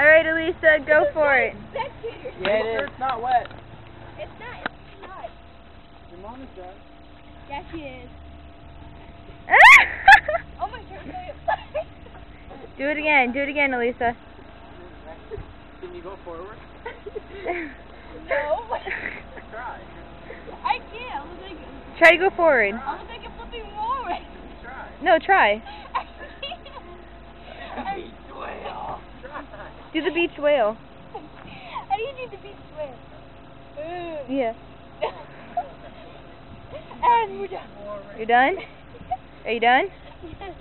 Alright, Alisa, go for it. Spectators. Yeah, it is. It's not wet. It's not. It's not. Your mom is dry. Yeah, she is. Oh my god. do it again. Do it again, Alisa. Can you go forward? no. Try. I can't. I look like Try to go forward. I look like a flipping walrus. Try. No, try. I can't. Beach whale. Try. Do the beach whale. How do you do the beach swim? Yeah. and we're done. You're done? Are you done? Yes.